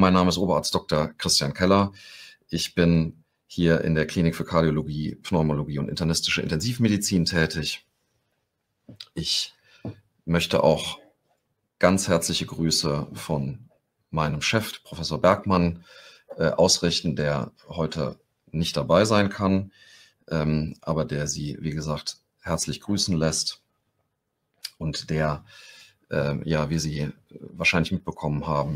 Mein Name ist Oberarzt Dr. Christian Keller. Ich bin hier in der Klinik für Kardiologie, Pneumologie und internistische Intensivmedizin tätig. Ich möchte auch ganz herzliche Grüße von meinem Chef, Professor Bergmann, äh, ausrichten, der heute nicht dabei sein kann, ähm, aber der Sie, wie gesagt, herzlich grüßen lässt und der, äh, ja, wie Sie wahrscheinlich mitbekommen haben,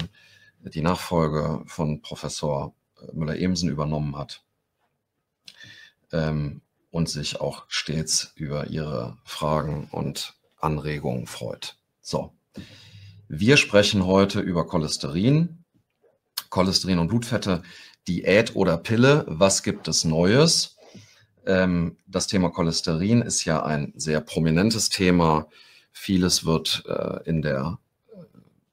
die Nachfolge von Professor äh, Müller-Ebensen übernommen hat ähm, und sich auch stets über Ihre Fragen und Anregungen freut. So, wir sprechen heute über Cholesterin, Cholesterin und Blutfette, Diät oder Pille. Was gibt es Neues? Ähm, das Thema Cholesterin ist ja ein sehr prominentes Thema. Vieles wird äh, in der äh,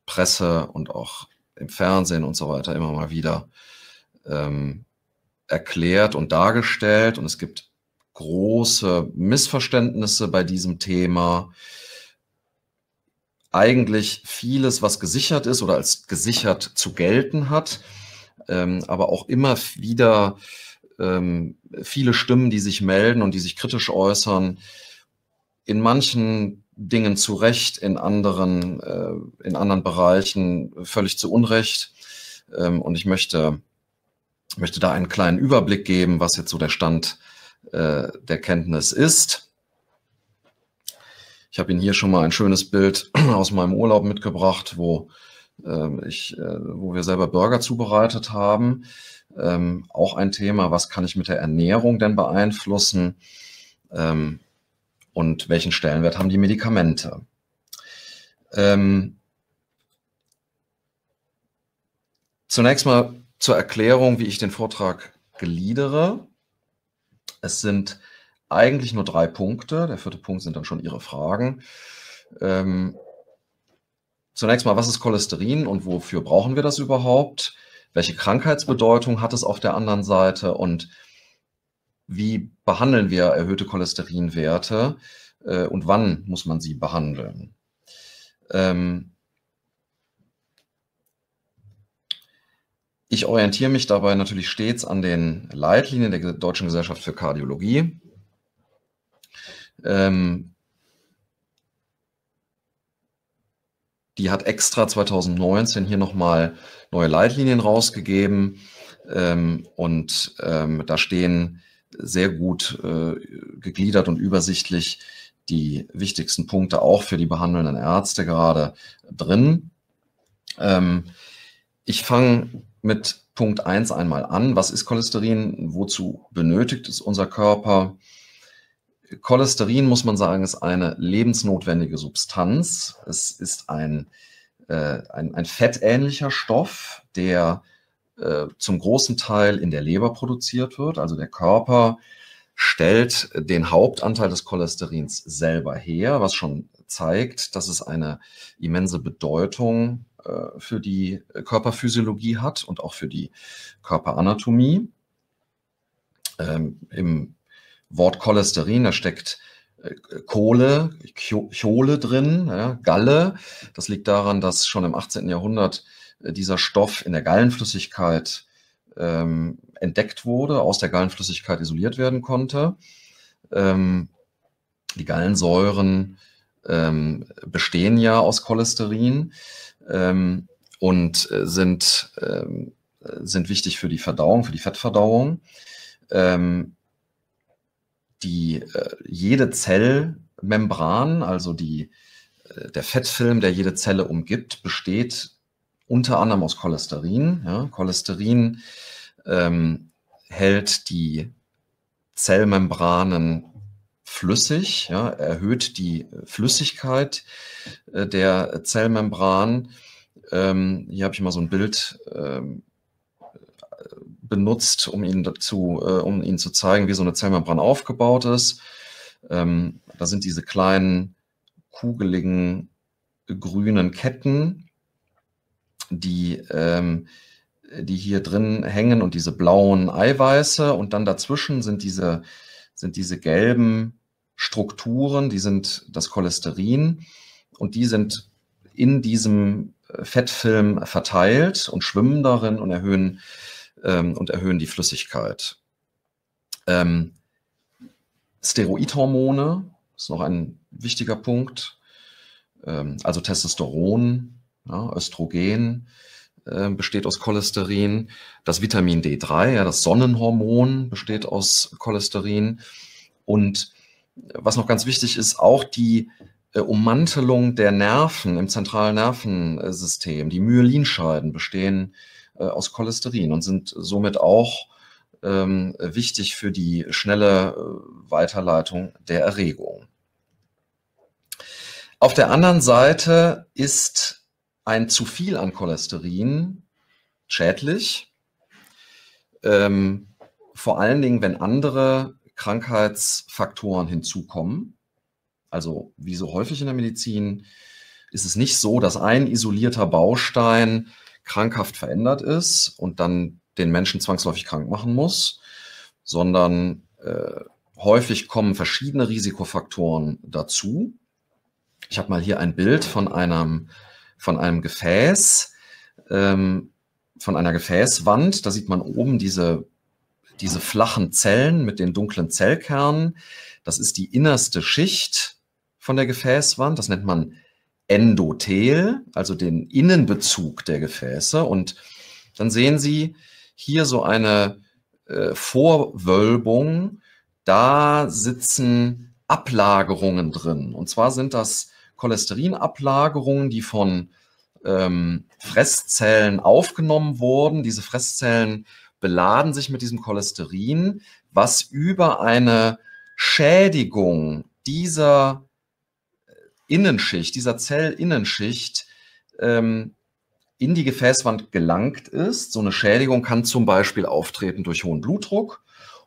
Presse und auch im Fernsehen und so weiter immer mal wieder ähm, erklärt und dargestellt. Und es gibt große Missverständnisse bei diesem Thema. Eigentlich vieles, was gesichert ist oder als gesichert zu gelten hat, ähm, aber auch immer wieder ähm, viele Stimmen, die sich melden und die sich kritisch äußern, in manchen Dingen zu Recht, in anderen, äh, in anderen Bereichen völlig zu Unrecht. Ähm, und ich möchte, möchte da einen kleinen Überblick geben, was jetzt so der Stand äh, der Kenntnis ist. Ich habe Ihnen hier schon mal ein schönes Bild aus meinem Urlaub mitgebracht, wo, äh, ich, äh, wo wir selber Burger zubereitet haben. Ähm, auch ein Thema, was kann ich mit der Ernährung denn beeinflussen? Ähm, und welchen Stellenwert haben die Medikamente. Ähm, zunächst mal zur Erklärung, wie ich den Vortrag gliedere. Es sind eigentlich nur drei Punkte. Der vierte Punkt sind dann schon Ihre Fragen. Ähm, zunächst mal, was ist Cholesterin und wofür brauchen wir das überhaupt? Welche Krankheitsbedeutung hat es auf der anderen Seite und wie behandeln wir erhöhte Cholesterinwerte äh, und wann muss man sie behandeln. Ähm ich orientiere mich dabei natürlich stets an den Leitlinien der Deutschen Gesellschaft für Kardiologie. Ähm die hat extra 2019 hier nochmal neue Leitlinien rausgegeben. Ähm, und ähm, da stehen sehr gut äh, gegliedert und übersichtlich die wichtigsten Punkte auch für die behandelnden Ärzte gerade drin. Ähm, ich fange mit Punkt 1 einmal an. Was ist Cholesterin? Wozu benötigt es unser Körper? Cholesterin, muss man sagen, ist eine lebensnotwendige Substanz. Es ist ein, äh, ein, ein fettähnlicher Stoff, der äh, zum großen Teil in der Leber produziert wird. Also der Körper stellt den Hauptanteil des Cholesterins selber her, was schon zeigt, dass es eine immense Bedeutung äh, für die Körperphysiologie hat und auch für die Körperanatomie. Ähm, Im Wort Cholesterin, da steckt äh, Kohle, Chole drin, ja, Galle. Das liegt daran, dass schon im 18. Jahrhundert dieser Stoff in der Gallenflüssigkeit ähm, entdeckt wurde, aus der Gallenflüssigkeit isoliert werden konnte. Ähm, die Gallensäuren ähm, bestehen ja aus Cholesterin ähm, und äh, sind, ähm, sind wichtig für die Verdauung, für die Fettverdauung. Ähm, die, äh, jede Zellmembran, also die, äh, der Fettfilm, der jede Zelle umgibt, besteht unter anderem aus Cholesterin. Ja. Cholesterin ähm, hält die Zellmembranen flüssig, ja, erhöht die Flüssigkeit äh, der Zellmembran. Ähm, hier habe ich mal so ein Bild ähm, benutzt, um Ihnen, dazu, äh, um Ihnen zu zeigen, wie so eine Zellmembran aufgebaut ist. Ähm, da sind diese kleinen, kugeligen, grünen Ketten, die, ähm, die hier drin hängen und diese blauen Eiweiße und dann dazwischen sind diese, sind diese gelben Strukturen, die sind das Cholesterin und die sind in diesem Fettfilm verteilt und schwimmen darin und erhöhen, ähm, und erhöhen die Flüssigkeit. Ähm, Steroidhormone ist noch ein wichtiger Punkt. Ähm, also Testosteron, ja, Östrogen äh, besteht aus Cholesterin. Das Vitamin D3, ja, das Sonnenhormon besteht aus Cholesterin. Und was noch ganz wichtig ist, auch die äh, Ummantelung der Nerven im zentralen Nervensystem, die Myelinscheiden bestehen äh, aus Cholesterin und sind somit auch ähm, wichtig für die schnelle äh, Weiterleitung der Erregung. Auf der anderen Seite ist ein zu viel an Cholesterin schädlich, ähm, vor allen Dingen, wenn andere Krankheitsfaktoren hinzukommen. Also wie so häufig in der Medizin ist es nicht so, dass ein isolierter Baustein krankhaft verändert ist und dann den Menschen zwangsläufig krank machen muss, sondern äh, häufig kommen verschiedene Risikofaktoren dazu. Ich habe mal hier ein Bild von einem, von einem Gefäß, ähm, von einer Gefäßwand. Da sieht man oben diese, diese flachen Zellen mit den dunklen Zellkernen. Das ist die innerste Schicht von der Gefäßwand. Das nennt man Endothel, also den Innenbezug der Gefäße. Und dann sehen Sie hier so eine äh, Vorwölbung. Da sitzen Ablagerungen drin. Und zwar sind das Cholesterinablagerungen, die von ähm, Fresszellen aufgenommen wurden. Diese Fresszellen beladen sich mit diesem Cholesterin, was über eine Schädigung dieser Innenschicht, dieser Zellinnenschicht ähm, in die Gefäßwand gelangt ist. So eine Schädigung kann zum Beispiel auftreten durch hohen Blutdruck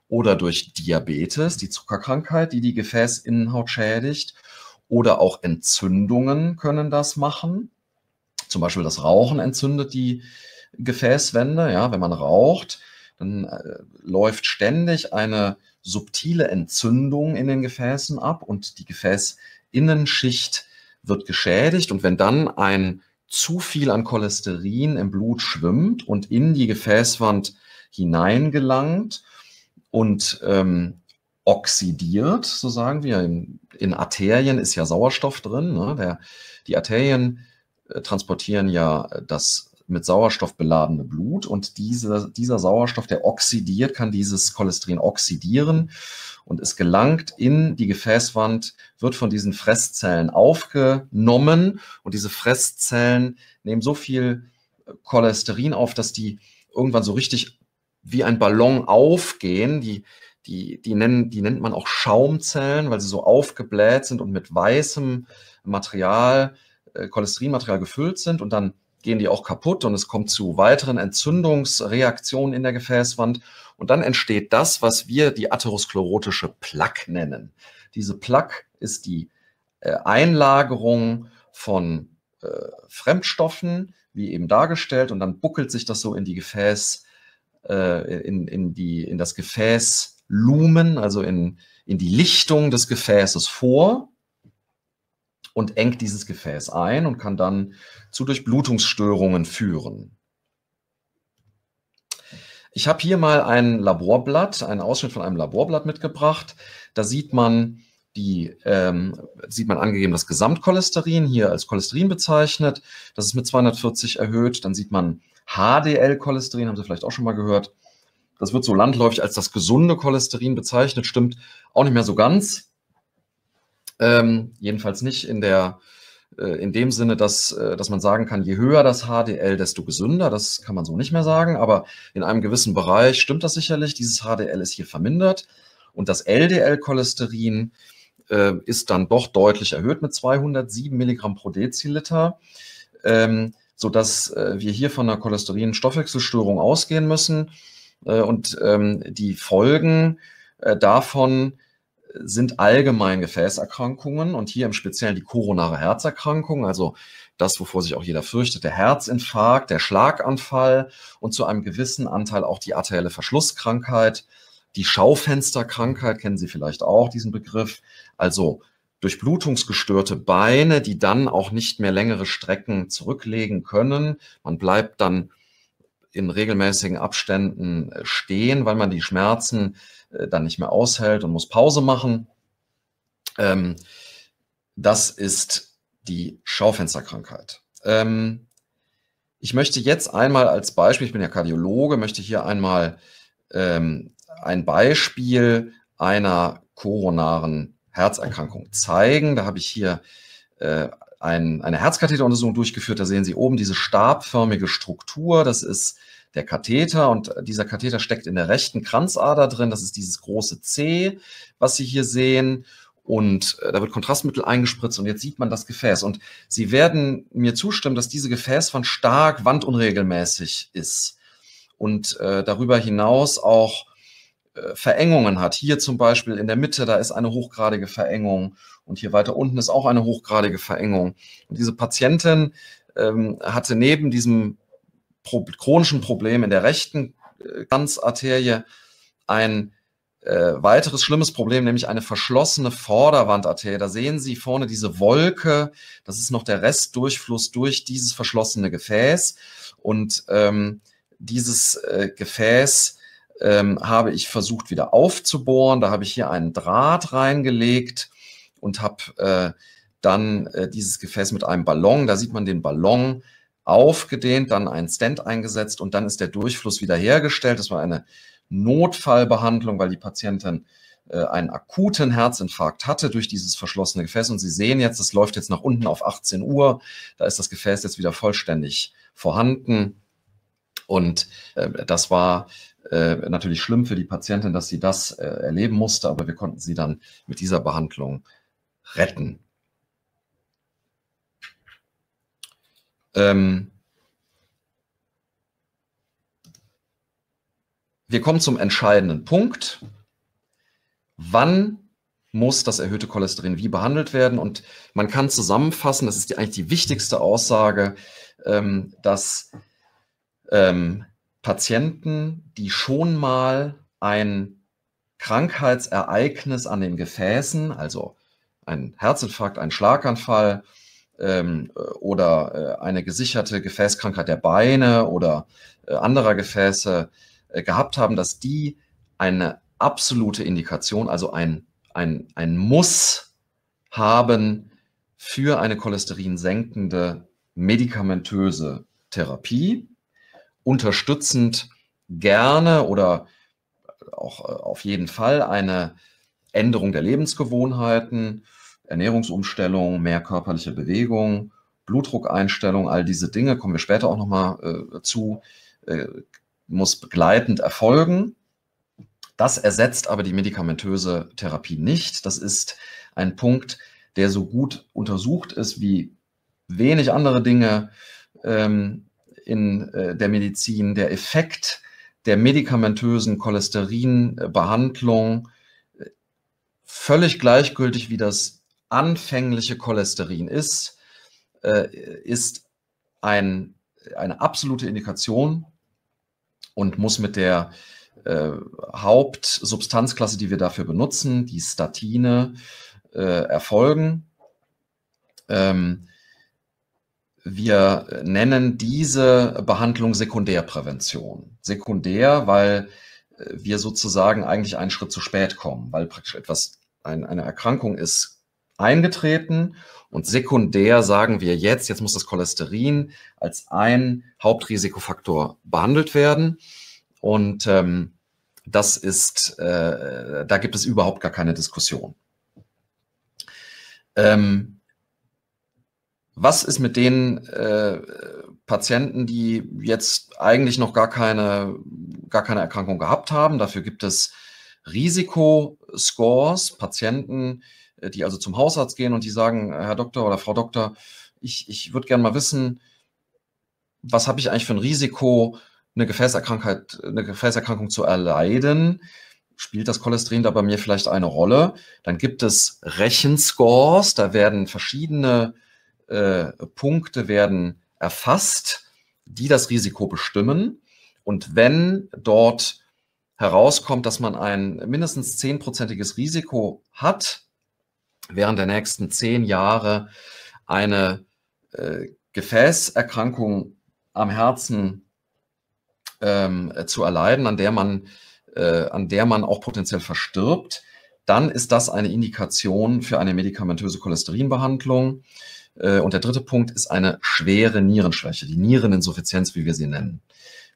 oder durch Diabetes, die Zuckerkrankheit, die die Gefäßinnenhaut schädigt. Oder auch Entzündungen können das machen. Zum Beispiel das Rauchen entzündet die Gefäßwände. Ja, wenn man raucht, dann äh, läuft ständig eine subtile Entzündung in den Gefäßen ab und die Gefäß Innenschicht wird geschädigt und wenn dann ein zu viel an Cholesterin im Blut schwimmt und in die Gefäßwand hineingelangt und ähm, oxidiert, so sagen wir. In, in, Arterien ist ja Sauerstoff drin. Ne? Der, die Arterien äh, transportieren ja das mit Sauerstoff beladene Blut und diese, dieser Sauerstoff, der oxidiert, kann dieses Cholesterin oxidieren und es gelangt in die Gefäßwand, wird von diesen Fresszellen aufgenommen und diese Fresszellen nehmen so viel Cholesterin auf, dass die irgendwann so richtig wie ein Ballon aufgehen. Die, die, die, nennen, die nennt man auch Schaumzellen, weil sie so aufgebläht sind und mit weißem Material, äh, Cholesterinmaterial gefüllt sind und dann gehen die auch kaputt und es kommt zu weiteren Entzündungsreaktionen in der Gefäßwand. Und dann entsteht das, was wir die atherosklerotische Plaque nennen. Diese Plaque ist die äh, Einlagerung von äh, Fremdstoffen, wie eben dargestellt, und dann buckelt sich das so in die Gefäß, äh, in, in, die, in das Gefäßlumen, also in, in die Lichtung des Gefäßes vor und engt dieses Gefäß ein und kann dann zu Durchblutungsstörungen führen. Ich habe hier mal ein Laborblatt, einen Ausschnitt von einem Laborblatt mitgebracht. Da sieht man die, ähm, sieht man angegeben das Gesamtcholesterin, hier als Cholesterin bezeichnet. Das ist mit 240 erhöht. Dann sieht man HDL-Cholesterin, haben Sie vielleicht auch schon mal gehört. Das wird so landläufig als das gesunde Cholesterin bezeichnet, stimmt auch nicht mehr so ganz. Ähm, jedenfalls nicht in der äh, in dem Sinne, dass, äh, dass man sagen kann, je höher das HDL, desto gesünder. Das kann man so nicht mehr sagen, aber in einem gewissen Bereich stimmt das sicherlich. Dieses HDL ist hier vermindert und das LDL-Cholesterin äh, ist dann doch deutlich erhöht mit 207 Milligramm pro Deziliter, ähm, sodass äh, wir hier von einer Cholesterin-Stoffwechselstörung ausgehen müssen. Äh, und ähm, die Folgen äh, davon sind allgemein Gefäßerkrankungen und hier im Speziellen die koronare Herzerkrankung, also das, wovor sich auch jeder fürchtet, der Herzinfarkt, der Schlaganfall und zu einem gewissen Anteil auch die arterielle Verschlusskrankheit, die Schaufensterkrankheit, kennen Sie vielleicht auch diesen Begriff, also durchblutungsgestörte Beine, die dann auch nicht mehr längere Strecken zurücklegen können. Man bleibt dann in regelmäßigen Abständen äh, stehen, weil man die Schmerzen äh, dann nicht mehr aushält und muss Pause machen. Ähm, das ist die Schaufensterkrankheit. Ähm, ich möchte jetzt einmal als Beispiel, ich bin ja Kardiologe, möchte hier einmal ähm, ein Beispiel einer koronaren Herzerkrankung zeigen. Da habe ich hier äh, ein, eine Herzkatheteruntersuchung durchgeführt. Da sehen Sie oben diese stabförmige Struktur. Das ist der Katheter und dieser Katheter steckt in der rechten Kranzader drin. Das ist dieses große C, was Sie hier sehen. Und äh, da wird Kontrastmittel eingespritzt und jetzt sieht man das Gefäß. Und Sie werden mir zustimmen, dass diese Gefäßwand stark wandunregelmäßig ist und äh, darüber hinaus auch Verengungen hat. Hier zum Beispiel in der Mitte, da ist eine hochgradige Verengung und hier weiter unten ist auch eine hochgradige Verengung. Und diese Patientin ähm, hatte neben diesem pro chronischen Problem in der rechten äh, Ganzarterie ein äh, weiteres schlimmes Problem, nämlich eine verschlossene Vorderwandarterie. Da sehen Sie vorne diese Wolke, das ist noch der Restdurchfluss durch dieses verschlossene Gefäß. Und ähm, dieses äh, Gefäß ähm, habe ich versucht wieder aufzubohren. Da habe ich hier einen Draht reingelegt und habe äh, dann äh, dieses Gefäß mit einem Ballon, da sieht man den Ballon aufgedehnt, dann einen Stand eingesetzt und dann ist der Durchfluss wiederhergestellt. Das war eine Notfallbehandlung, weil die Patientin äh, einen akuten Herzinfarkt hatte durch dieses verschlossene Gefäß. Und Sie sehen jetzt, es läuft jetzt nach unten auf 18 Uhr. Da ist das Gefäß jetzt wieder vollständig vorhanden. Und äh, das war äh, natürlich schlimm für die Patientin, dass sie das äh, erleben musste, aber wir konnten sie dann mit dieser Behandlung retten. Ähm wir kommen zum entscheidenden Punkt. Wann muss das erhöhte Cholesterin wie behandelt werden? Und man kann zusammenfassen, das ist die, eigentlich die wichtigste Aussage, ähm, dass ähm, Patienten, die schon mal ein Krankheitsereignis an den Gefäßen, also ein Herzinfarkt, ein Schlaganfall ähm, oder äh, eine gesicherte Gefäßkrankheit der Beine oder äh, anderer Gefäße äh, gehabt haben, dass die eine absolute Indikation, also ein, ein, ein Muss haben für eine cholesterinsenkende medikamentöse Therapie unterstützend gerne oder auch äh, auf jeden Fall eine Änderung der Lebensgewohnheiten, Ernährungsumstellung, mehr körperliche Bewegung, Blutdruckeinstellung, all diese Dinge, kommen wir später auch nochmal äh, zu, äh, muss begleitend erfolgen. Das ersetzt aber die medikamentöse Therapie nicht. Das ist ein Punkt, der so gut untersucht ist wie wenig andere Dinge. Ähm, in äh, der Medizin, der Effekt der medikamentösen Cholesterinbehandlung äh, völlig gleichgültig, wie das anfängliche Cholesterin ist, äh, ist ein, eine absolute Indikation und muss mit der äh, Hauptsubstanzklasse, die wir dafür benutzen, die Statine, äh, erfolgen. Ähm, wir nennen diese Behandlung Sekundärprävention. Sekundär, weil äh, wir sozusagen eigentlich einen Schritt zu spät kommen, weil praktisch etwas, ein, eine Erkrankung ist eingetreten und sekundär sagen wir jetzt, jetzt muss das Cholesterin als ein Hauptrisikofaktor behandelt werden. Und ähm, das ist, äh, da gibt es überhaupt gar keine Diskussion. Ähm, was ist mit den äh, Patienten, die jetzt eigentlich noch gar keine, gar keine Erkrankung gehabt haben? Dafür gibt es Risikoscores, Patienten, äh, die also zum Hausarzt gehen und die sagen, Herr Doktor oder Frau Doktor, ich, ich würde gerne mal wissen, was habe ich eigentlich für ein Risiko, eine Gefäßerkrankheit, eine Gefäßerkrankung zu erleiden? Spielt das Cholesterin da bei mir vielleicht eine Rolle? Dann gibt es Rechenscores, da werden verschiedene äh, Punkte werden erfasst, die das Risiko bestimmen. Und wenn dort herauskommt, dass man ein mindestens zehnprozentiges Risiko hat, während der nächsten zehn Jahre eine äh, Gefäßerkrankung am Herzen ähm, zu erleiden, an der man, äh, an der man auch potenziell verstirbt, dann ist das eine Indikation für eine medikamentöse Cholesterinbehandlung. Äh, und der dritte Punkt ist eine schwere Nierenschwäche, die Niereninsuffizienz, wie wir sie nennen.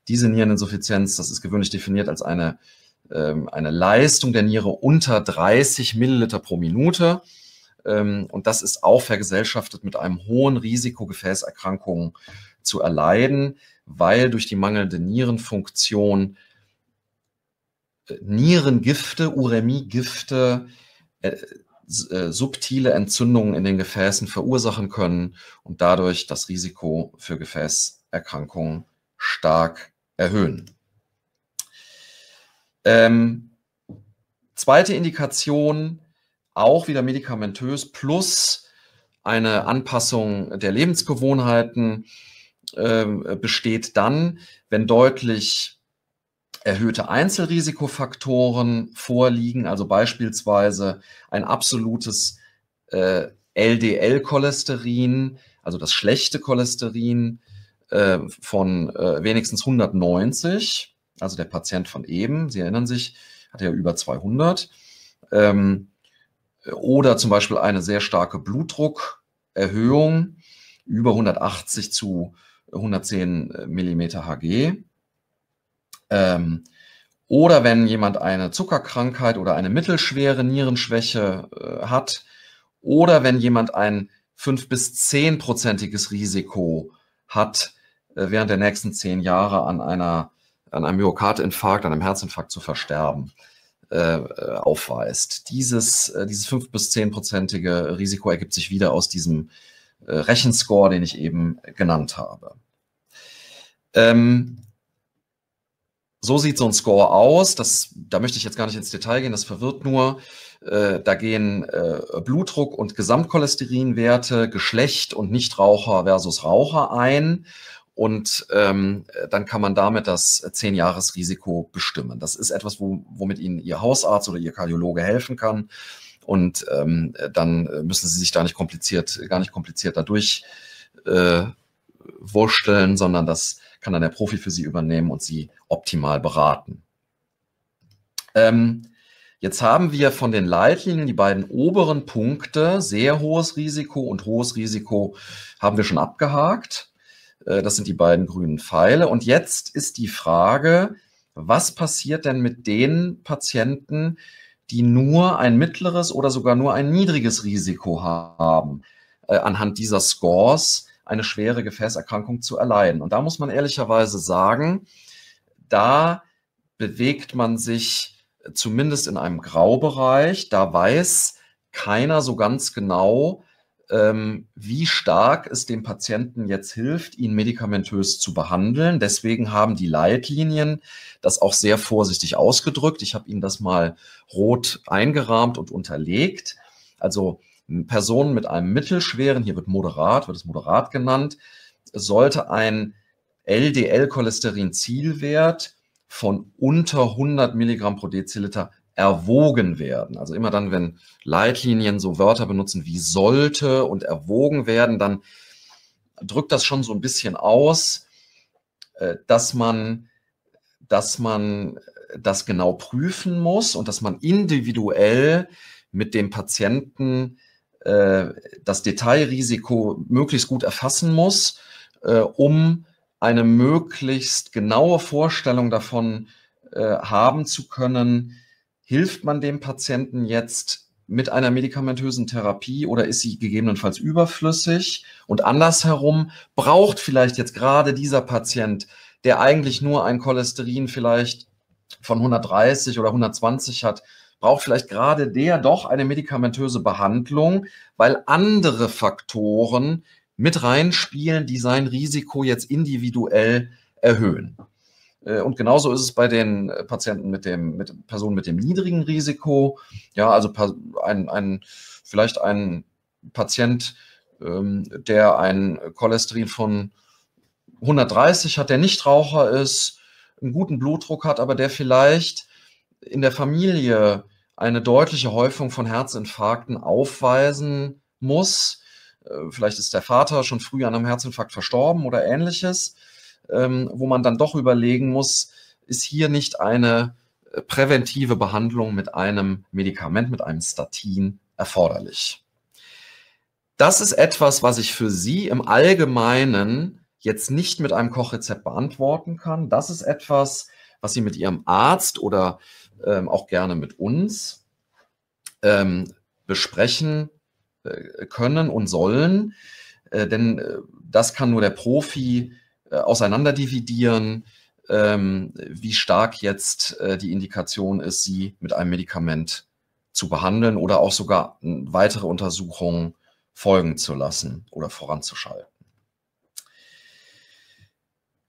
Diese Niereninsuffizienz, das ist gewöhnlich definiert als eine, ähm, eine Leistung der Niere unter 30 Milliliter pro Minute. Ähm, und das ist auch vergesellschaftet mit einem hohen Risiko, Gefäßerkrankungen zu erleiden, weil durch die mangelnde Nierenfunktion äh, Nierengifte, Uremiegifte, äh, subtile Entzündungen in den Gefäßen verursachen können und dadurch das Risiko für Gefäßerkrankungen stark erhöhen. Ähm, zweite Indikation, auch wieder medikamentös plus eine Anpassung der Lebensgewohnheiten äh, besteht dann, wenn deutlich erhöhte Einzelrisikofaktoren vorliegen, also beispielsweise ein absolutes äh, LDL-Cholesterin, also das schlechte Cholesterin äh, von äh, wenigstens 190, also der Patient von eben, Sie erinnern sich, hatte ja über 200. Ähm, oder zum Beispiel eine sehr starke Blutdruckerhöhung, über 180 zu 110 Millimeter Hg. Ähm, oder wenn jemand eine Zuckerkrankheit oder eine mittelschwere Nierenschwäche äh, hat, oder wenn jemand ein 5 bis 10-prozentiges Risiko hat, äh, während der nächsten zehn Jahre an, einer, an einem Myokardinfarkt, an einem Herzinfarkt zu versterben, äh, äh aufweist. Dieses, äh, dieses 5 bis 10-prozentige Risiko ergibt sich wieder aus diesem äh, Rechenscore, den ich eben genannt habe. Ähm, so sieht so ein Score aus. Das, da möchte ich jetzt gar nicht ins Detail gehen, das verwirrt nur. Äh, da gehen äh, Blutdruck und Gesamtcholesterinwerte, Geschlecht und Nichtraucher versus Raucher ein. Und ähm, dann kann man damit das 10-Jahres-Risiko bestimmen. Das ist etwas, wo, womit Ihnen Ihr Hausarzt oder Ihr Kardiologe helfen kann. Und ähm, dann müssen Sie sich da nicht kompliziert, gar nicht kompliziert dadurch äh, wursteln, sondern das kann dann der Profi für Sie übernehmen und Sie optimal beraten. Ähm, jetzt haben wir von den Leitlinien die beiden oberen Punkte, sehr hohes Risiko und hohes Risiko, haben wir schon abgehakt. Äh, das sind die beiden grünen Pfeile. Und jetzt ist die Frage, was passiert denn mit den Patienten, die nur ein mittleres oder sogar nur ein niedriges Risiko haben äh, anhand dieser Scores? Eine schwere Gefäßerkrankung zu erleiden. Und da muss man ehrlicherweise sagen, da bewegt man sich zumindest in einem Graubereich. Da weiß keiner so ganz genau, ähm, wie stark es dem Patienten jetzt hilft, ihn medikamentös zu behandeln. Deswegen haben die Leitlinien das auch sehr vorsichtig ausgedrückt. Ich habe Ihnen das mal rot eingerahmt und unterlegt. Also Personen mit einem mittelschweren, hier wird moderat, wird es moderat genannt, sollte ein LDL-Cholesterin-Zielwert von unter 100 Milligramm pro Deziliter erwogen werden. Also immer dann, wenn Leitlinien so Wörter benutzen wie sollte und erwogen werden, dann drückt das schon so ein bisschen aus, äh, dass man, dass man das genau prüfen muss und dass man individuell mit dem Patienten äh, das Detailrisiko möglichst gut erfassen muss, äh, um eine möglichst genaue Vorstellung davon äh, haben zu können, hilft man dem Patienten jetzt mit einer medikamentösen Therapie oder ist sie gegebenenfalls überflüssig? Und andersherum, braucht vielleicht jetzt gerade dieser Patient, der eigentlich nur ein Cholesterin vielleicht von 130 oder 120 hat, braucht vielleicht gerade der doch eine medikamentöse Behandlung, weil andere Faktoren mit reinspielen, die sein Risiko jetzt individuell erhöhen. Äh, und genauso ist es bei den Patienten mit dem, mit Personen mit dem niedrigen Risiko. Ja, also ein, ein, vielleicht ein Patient, ähm, der ein Cholesterin von 130 hat, der Nichtraucher ist, einen guten Blutdruck hat, aber der vielleicht in der Familie eine deutliche Häufung von Herzinfarkten aufweisen muss. Äh, vielleicht ist der Vater schon früh an einem Herzinfarkt verstorben oder ähnliches, ähm, wo man dann doch überlegen muss, ist hier nicht eine äh, präventive Behandlung mit einem Medikament, mit einem Statin erforderlich. Das ist etwas, was ich für Sie im Allgemeinen jetzt nicht mit einem Kochrezept beantworten kann. Das ist etwas, was Sie mit Ihrem Arzt oder ähm, auch gerne mit uns ähm, besprechen äh, können und sollen. Äh, denn äh, das kann nur der Profi äh, auseinanderdividieren, ähm, wie stark jetzt äh, die Indikation ist, Sie mit einem Medikament zu behandeln oder auch sogar weitere Untersuchungen folgen zu lassen oder voranzuschalten.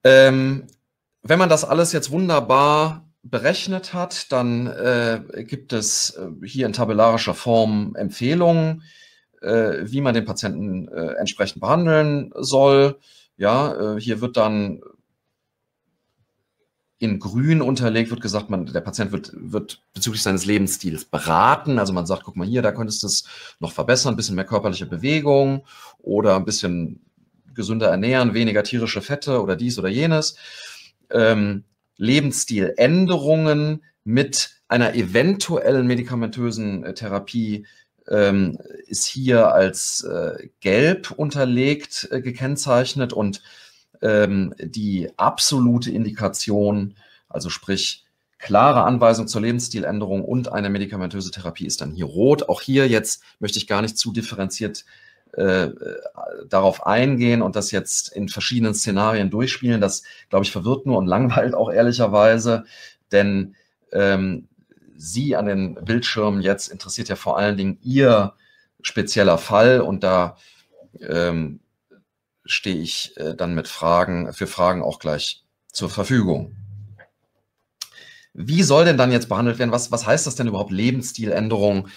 Ähm, wenn man das alles jetzt wunderbar berechnet hat, dann äh, gibt es äh, hier in tabellarischer Form Empfehlungen, äh, wie man den Patienten äh, entsprechend behandeln soll. Ja, äh, hier wird dann in grün unterlegt, wird gesagt, man, der Patient wird, wird bezüglich seines Lebensstils beraten. Also man sagt, guck mal hier, da könntest du es noch verbessern, ein bisschen mehr körperliche Bewegung oder ein bisschen gesünder ernähren, weniger tierische Fette oder dies oder jenes. Ähm, Lebensstiländerungen mit einer eventuellen medikamentösen äh, Therapie ähm, ist hier als äh, gelb unterlegt äh, gekennzeichnet und ähm, die absolute Indikation, also sprich klare Anweisung zur Lebensstiländerung und eine medikamentöse Therapie ist dann hier rot. Auch hier jetzt möchte ich gar nicht zu differenziert äh, darauf eingehen und das jetzt in verschiedenen Szenarien durchspielen. Das, glaube ich, verwirrt nur und langweilt auch ehrlicherweise, denn ähm, Sie an den Bildschirmen jetzt interessiert ja vor allen Dingen Ihr spezieller Fall und da ähm, stehe ich äh, dann mit Fragen, für Fragen auch gleich zur Verfügung. Wie soll denn dann jetzt behandelt werden? Was, was heißt das denn überhaupt Lebensstiländerung?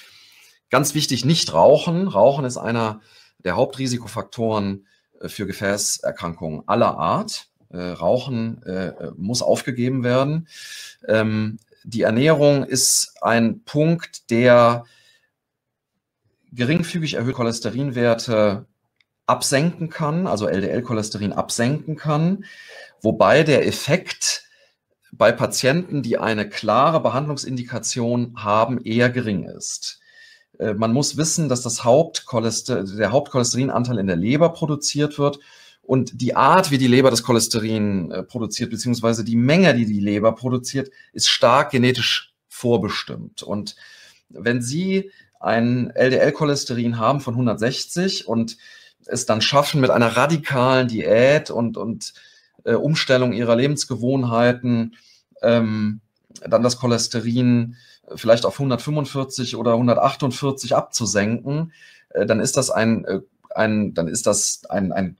Ganz wichtig, nicht rauchen. Rauchen ist einer der Hauptrisikofaktoren äh, für Gefäßerkrankungen aller Art. Äh, Rauchen äh, muss aufgegeben werden. Ähm, die Ernährung ist ein Punkt, der geringfügig erhöhte Cholesterinwerte absenken kann, also LDL-Cholesterin absenken kann, wobei der Effekt bei Patienten, die eine klare Behandlungsindikation haben, eher gering ist. Äh, man muss wissen, dass das Hauptcholester der Hauptcholesterinanteil in der Leber produziert wird und die Art, wie die Leber das Cholesterin äh, produziert, beziehungsweise die Menge, die die Leber produziert, ist stark genetisch vorbestimmt. Und wenn Sie ein LDL-Cholesterin haben von 160 und es dann schaffen, mit einer radikalen Diät und, und äh, Umstellung ihrer Lebensgewohnheiten ähm, dann das Cholesterin vielleicht auf 145 oder 148 abzusenken, äh, dann ist das ein, äh, ein, dann ist das ein, ein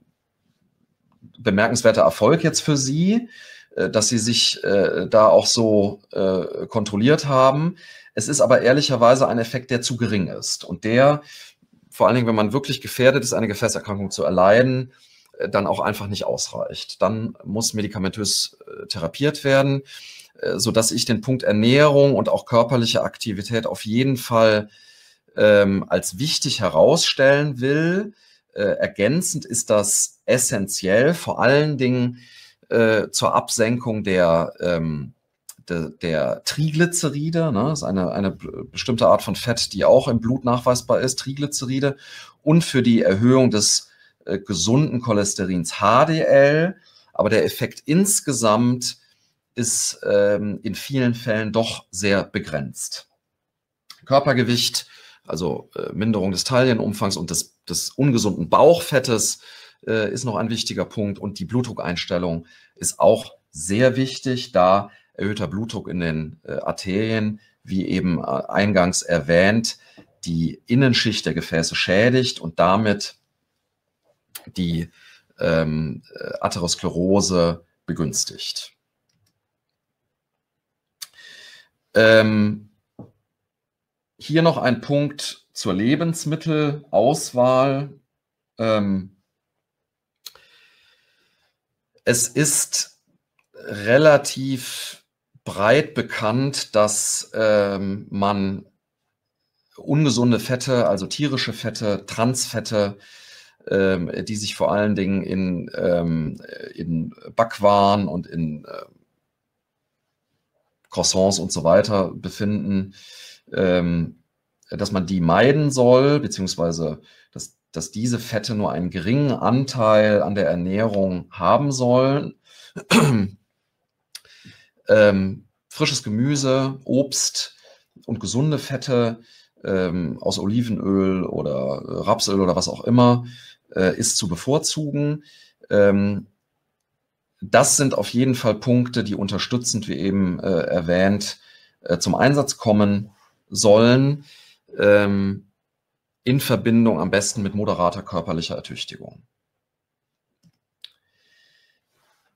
bemerkenswerter Erfolg jetzt für Sie, äh, dass Sie sich da auch so kontrolliert haben. Es ist aber ehrlicherweise ein Effekt, der zu gering ist und der vor allen Dingen, wenn man wirklich gefährdet ist, eine Gefäßerkrankung zu erleiden, dann auch einfach nicht ausreicht. Dann muss medikamentös therapiert werden, äh, so dass ich den Punkt Ernährung und auch körperliche Aktivität auf jeden Fall ähm, als wichtig herausstellen will. Äh, ergänzend ist das essentiell, vor allen Dingen äh, zur Absenkung der ähm, de, der Triglyceride, ne, ist eine, eine bestimmte Art von Fett, die auch im Blut nachweisbar ist, Triglyceride, und für die Erhöhung des äh, gesunden Cholesterins HDL. Aber der Effekt insgesamt ist ähm, in vielen Fällen doch sehr begrenzt. Körpergewicht, also äh, Minderung des Taillenumfangs und des, des ungesunden Bauchfettes äh, ist noch ein wichtiger Punkt und die Blutdruckeinstellung ist auch sehr wichtig, da erhöhter Blutdruck in den äh, Arterien, wie eben äh, eingangs erwähnt, die Innenschicht der Gefäße schädigt und damit die ähm, äh, Atherosklerose begünstigt. Ähm, hier noch ein Punkt zur Lebensmittelauswahl. Ähm, es ist relativ breit bekannt, dass ähm, man ungesunde Fette, also tierische Fette, Transfette, ähm, die sich vor allen Dingen in, ähm, in Backwaren und in äh, Croissants und so weiter befinden, ähm, dass man die meiden soll, beziehungsweise dass, dass diese Fette nur einen geringen Anteil an der Ernährung haben sollen. ähm, frisches Gemüse, Obst und gesunde Fette ähm, aus Olivenöl oder Rapsöl oder was auch immer äh, ist zu bevorzugen. Ähm, das sind auf jeden Fall Punkte, die unterstützend, wie eben äh, erwähnt, äh, zum Einsatz kommen sollen, ähm, in Verbindung am besten mit moderater körperlicher Ertüchtigung.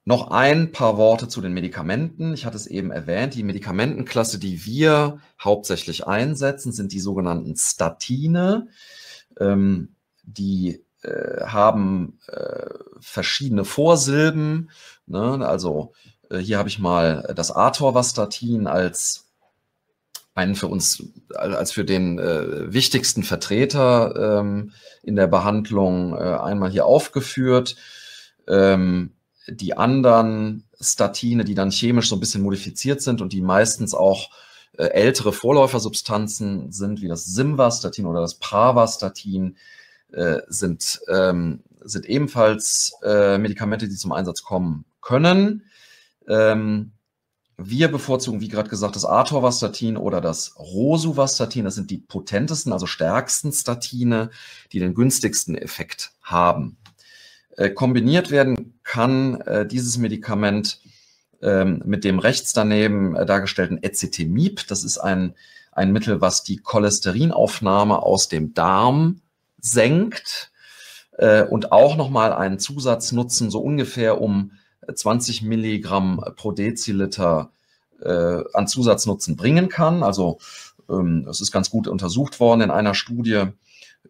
Noch ein paar Worte zu den Medikamenten. Ich hatte es eben erwähnt, die Medikamentenklasse, die wir hauptsächlich einsetzen, sind die sogenannten Statine. Ähm, die äh, haben äh, verschiedene Vorsilben. Ne? Also äh, hier habe ich mal das Atorvastatin als einen für uns, als für den äh, wichtigsten Vertreter ähm, in der Behandlung äh, einmal hier aufgeführt. Ähm, die anderen Statine, die dann chemisch so ein bisschen modifiziert sind und die meistens auch äh, ältere Vorläufersubstanzen sind, wie das Simvastatin oder das Pravastatin, äh, sind, ähm, sind ebenfalls äh, Medikamente, die zum Einsatz kommen können. Ähm, wir bevorzugen, wie gerade gesagt, das Atorvastatin oder das Rosuvastatin. Das sind die potentesten, also stärksten Statine, die den günstigsten Effekt haben. Äh, kombiniert werden kann äh, dieses Medikament ähm, mit dem rechts daneben äh, dargestellten Ecetemib. Das ist ein, ein Mittel, was die Cholesterinaufnahme aus dem Darm senkt äh, und auch nochmal einen Zusatznutzen so ungefähr um 20 Milligramm pro Deziliter äh, an Zusatznutzen bringen kann. Also ähm, es ist ganz gut untersucht worden in einer Studie,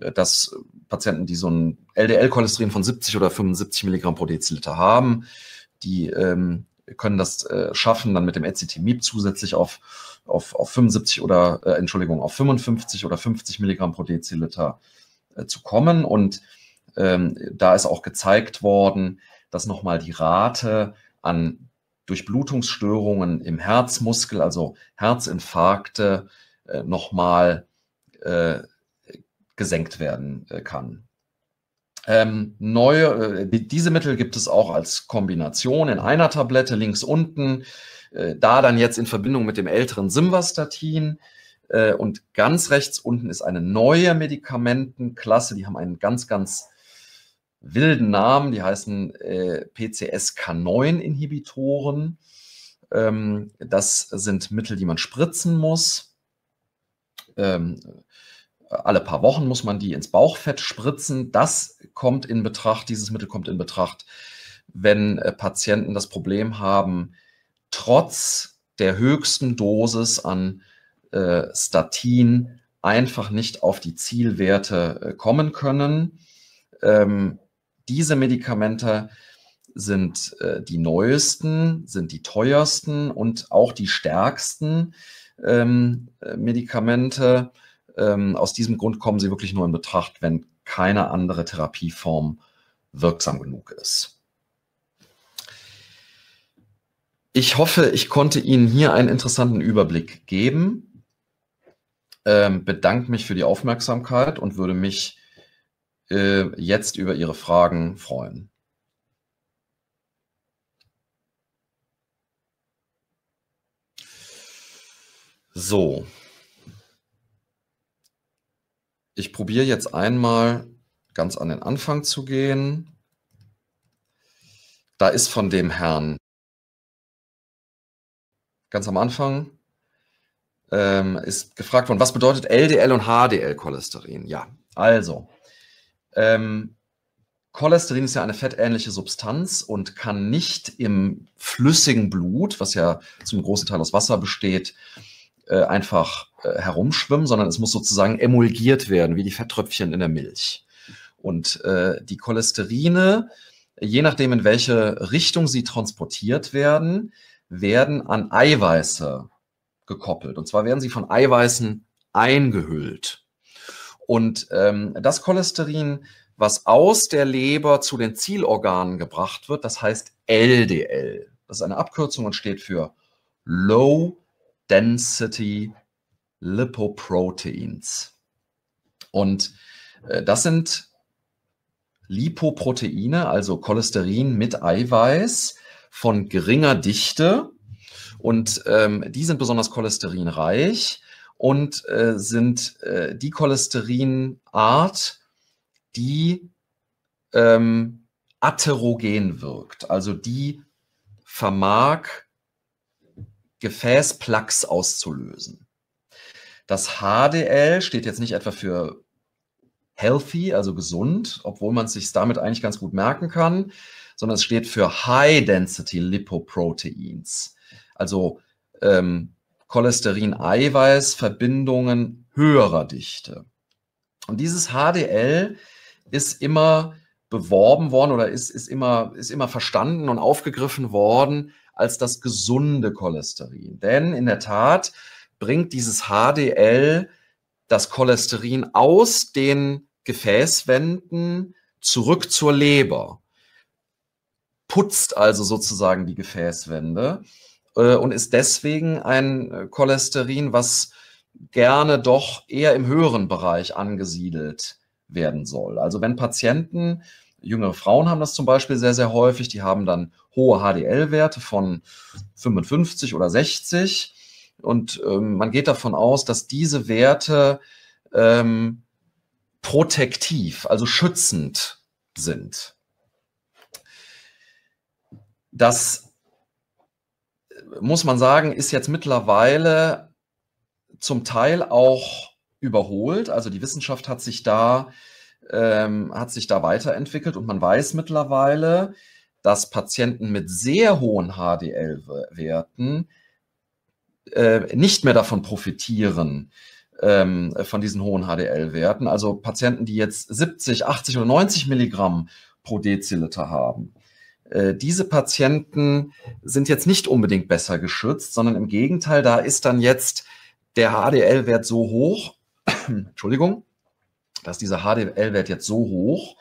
äh, dass Patienten, die so ein LDL-Cholesterin von 70 oder 75 Milligramm pro Deziliter haben, die ähm, können das äh, schaffen, dann mit dem Ecetimib zusätzlich auf, auf, auf 75 oder, äh, Entschuldigung, auf 55 oder 50 Milligramm pro Deziliter äh, zu kommen. Und ähm, da ist auch gezeigt worden, dass nochmal die Rate an Durchblutungsstörungen im Herzmuskel, also Herzinfarkte, äh, nochmal äh, gesenkt werden äh, kann. Ähm, neue, äh, diese Mittel gibt es auch als Kombination in einer Tablette links unten, äh, da dann jetzt in Verbindung mit dem älteren Simvastatin. Äh, und ganz rechts unten ist eine neue Medikamentenklasse, die haben einen ganz, ganz wilden Namen, die heißen äh, PCSK9-Inhibitoren. Ähm, das sind Mittel, die man spritzen muss. Ähm, alle paar Wochen muss man die ins Bauchfett spritzen. Das kommt in Betracht, dieses Mittel kommt in Betracht, wenn äh, Patienten das Problem haben, trotz der höchsten Dosis an äh, Statin einfach nicht auf die Zielwerte äh, kommen können. Ähm, diese Medikamente sind äh, die neuesten, sind die teuersten und auch die stärksten ähm, äh, Medikamente. Ähm, aus diesem Grund kommen sie wirklich nur in Betracht, wenn keine andere Therapieform wirksam genug ist. Ich hoffe, ich konnte Ihnen hier einen interessanten Überblick geben. Ähm, bedanke mich für die Aufmerksamkeit und würde mich äh, jetzt über Ihre Fragen freuen. So. Ich probiere jetzt einmal ganz an den Anfang zu gehen. Da ist von dem Herrn ganz am Anfang ähm, ist gefragt worden, was bedeutet LDL und HDL-Cholesterin? Ja, also ähm, Cholesterin ist ja eine fettähnliche Substanz und kann nicht im flüssigen Blut, was ja zum großen Teil aus Wasser besteht, äh, einfach äh, herumschwimmen, sondern es muss sozusagen emulgiert werden, wie die Fetttröpfchen in der Milch. Und äh, die Cholesterine, je nachdem, in welche Richtung sie transportiert werden, werden an Eiweiße gekoppelt. Und zwar werden sie von Eiweißen eingehüllt. Und ähm, das Cholesterin, was aus der Leber zu den Zielorganen gebracht wird, das heißt LDL. Das ist eine Abkürzung und steht für Low Density Lipoproteins. Und äh, das sind Lipoproteine, also Cholesterin mit Eiweiß von geringer Dichte. Und ähm, die sind besonders cholesterinreich und äh, sind äh, die Cholesterinart, die ähm, atherogen wirkt, also die vermag Gefäßplaques auszulösen. Das HDL steht jetzt nicht etwa für healthy, also gesund, obwohl man es sich damit eigentlich ganz gut merken kann, sondern es steht für High Density Lipoproteins, also ähm, Cholesterin-Eiweiß-Verbindungen höherer Dichte. Und dieses HDL ist immer beworben worden oder ist, ist, immer, ist immer verstanden und aufgegriffen worden als das gesunde Cholesterin. Denn in der Tat bringt dieses HDL das Cholesterin aus den Gefäßwänden zurück zur Leber, putzt also sozusagen die Gefäßwände und ist deswegen ein äh, Cholesterin, was gerne doch eher im höheren Bereich angesiedelt werden soll. Also wenn Patienten, jüngere Frauen haben das zum Beispiel sehr, sehr häufig, die haben dann hohe HDL-Werte von 55 oder 60 und ähm, man geht davon aus, dass diese Werte ähm, protektiv, also schützend sind. Das muss man sagen, ist jetzt mittlerweile zum Teil auch überholt. Also die Wissenschaft hat sich da, ähm, hat sich da weiterentwickelt und man weiß mittlerweile, dass Patienten mit sehr hohen HDL-Werten äh, nicht mehr davon profitieren, ähm, von diesen hohen HDL-Werten. Also Patienten, die jetzt 70, 80 oder 90 Milligramm pro Deziliter haben. Äh, diese Patienten sind jetzt nicht unbedingt besser geschützt, sondern im Gegenteil, da ist dann jetzt der HDL-Wert so hoch, Entschuldigung, dass dieser HDL-Wert jetzt so hoch,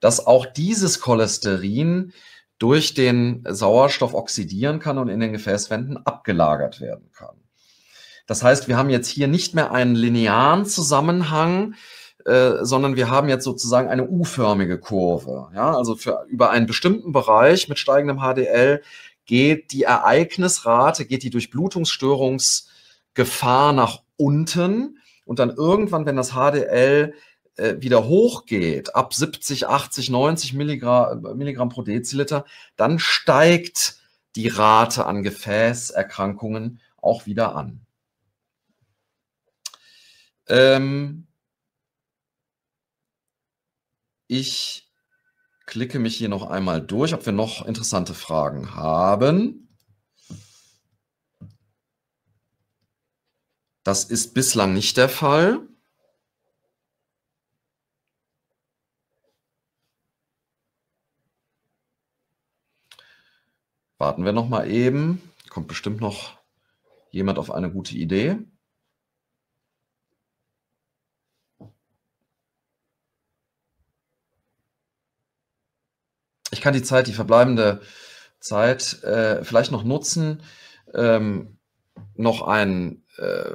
dass auch dieses Cholesterin durch den Sauerstoff oxidieren kann und in den Gefäßwänden abgelagert werden kann. Das heißt, wir haben jetzt hier nicht mehr einen linearen Zusammenhang, äh, sondern wir haben jetzt sozusagen eine U-förmige Kurve. Ja, also für, über einen bestimmten Bereich mit steigendem HDL geht die Ereignisrate, geht die Durchblutungsstörungsgefahr nach unten und dann irgendwann, wenn das HDL äh, wieder hochgeht, ab 70, 80, 90 Milligramm, Milligramm pro Deziliter, dann steigt die Rate an Gefäßerkrankungen auch wieder an. Ähm, ich klicke mich hier noch einmal durch, ob wir noch interessante Fragen haben. Das ist bislang nicht der Fall. Warten wir noch mal eben. Kommt bestimmt noch jemand auf eine gute Idee. Ich kann die Zeit, die verbleibende Zeit äh, vielleicht noch nutzen, ähm, noch ein, äh,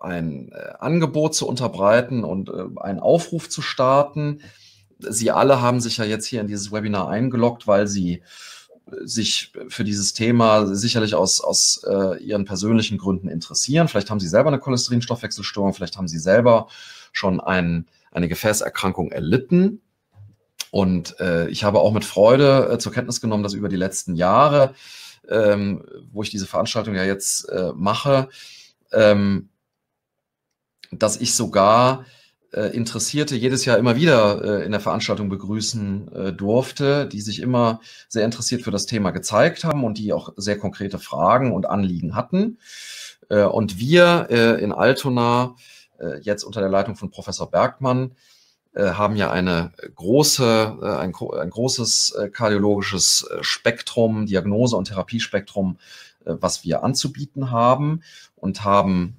ein äh, Angebot zu unterbreiten und äh, einen Aufruf zu starten. Sie alle haben sich ja jetzt hier in dieses Webinar eingeloggt, weil Sie sich für dieses Thema sicherlich aus, aus äh, ihren persönlichen Gründen interessieren. Vielleicht haben Sie selber eine Cholesterinstoffwechselstörung, vielleicht haben Sie selber schon ein, eine Gefäßerkrankung erlitten. Und äh, ich habe auch mit Freude äh, zur Kenntnis genommen, dass über die letzten Jahre, ähm, wo ich diese Veranstaltung ja jetzt äh, mache, ähm, dass ich sogar äh, Interessierte jedes Jahr immer wieder äh, in der Veranstaltung begrüßen äh, durfte, die sich immer sehr interessiert für das Thema gezeigt haben und die auch sehr konkrete Fragen und Anliegen hatten. Und wir in Altona, jetzt unter der Leitung von Professor Bergmann, haben ja eine große, äh, ein, ein großes äh, kardiologisches Spektrum, Diagnose- und Therapiespektrum, was wir anzubieten haben und haben